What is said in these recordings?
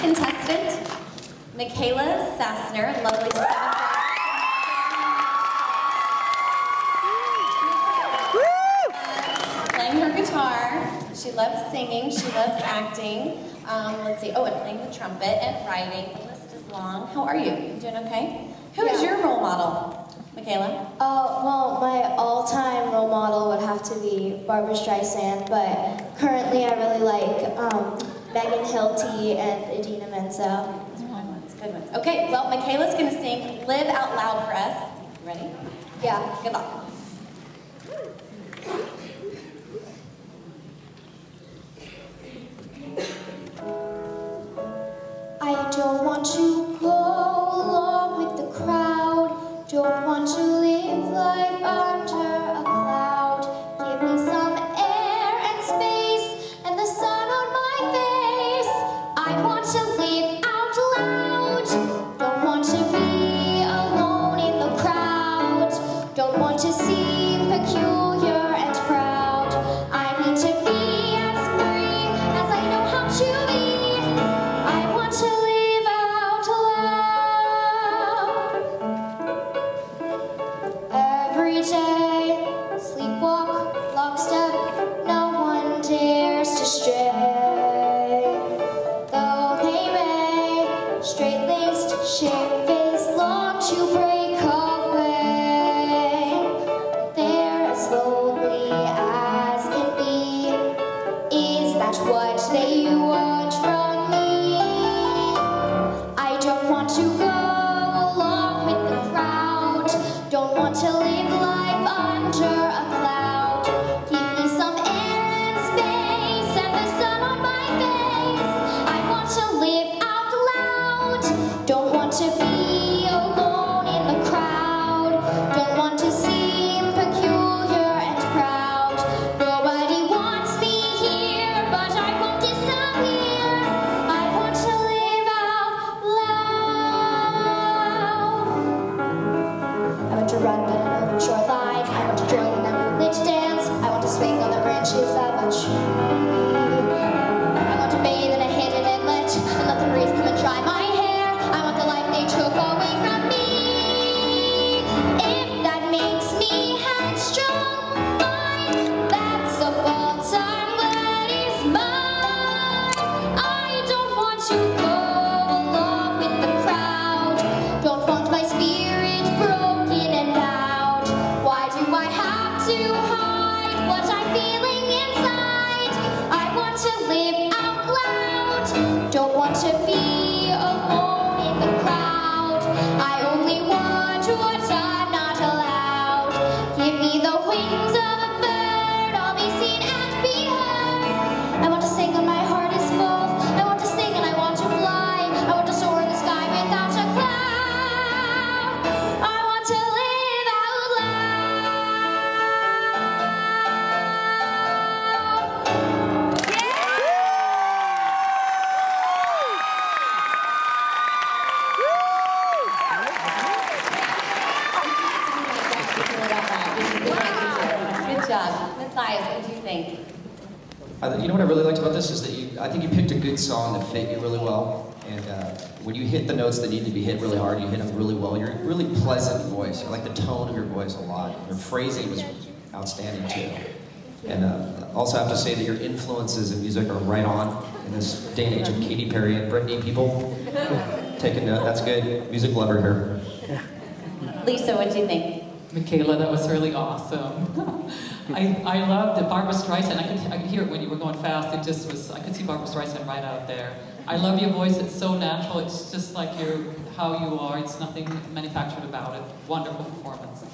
contestant, Michaela Sasner, lovely seventh Playing her guitar. She loves singing. She loves acting. Um, let's see. Oh, and playing the trumpet and writing. The list is long. How are you? You doing okay? Who is Yeah. your role model, Michaela? Uh, well, my all-time role model would have to be Barbra Streisand, but currently I really like um, Megan Hilty and Idina Menzel. Good ones. Okay, well, Michaela's going to sing Live Out Loud for us. Ready? Yeah. Good luck. I don't want to Day, sleepwalk, lockstep, no one dares to stray. Though they may, straight-laced, shamefaced, long to break away. They're as lonely as can be. Is that what they want I what I'm feeling inside? I want to live out loud. Don't want to be Matthias, what do you think? I, you know what I really liked about this is that you, I think you picked a good song that fit you really well. And uh, when you hit the notes that need to be hit really hard, you hit them really well. You're a really pleasant voice. I like the tone of your voice a lot. Your phrasing was outstanding too. And uh, also have to say that your influences in music are right on in this day and age of Katy Perry and Britney people. Take a note, that's good. Music lover here. Lisa, what do you think? Michaela, that was really awesome. I, I loved it. Barbra Streisand, I could, I could hear it when you were going fast. It just was, I could see Barbra Streisand right out there. I love your voice. It's so natural. It's just like you're, how you are. It's nothing manufactured about it. Wonderful performance.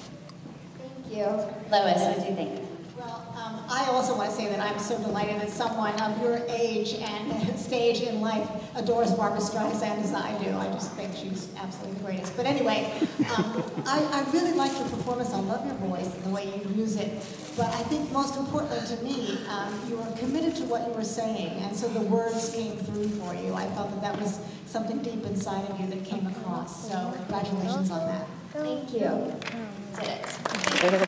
Thank you. Lois, what do you think? Well, um, I also want to say that I'm so delighted that someone of your age and stage in life adores Barbra Streisand as I do. I just think she's absolutely the greatest. But anyway, um, I, I really like your performance. I love your voice and the way you use it. But I think most importantly to me, um, you were committed to what you were saying, and so the words came through for you. I felt that that was something deep inside of you that came across. So congratulations on that. Thank you. Did it.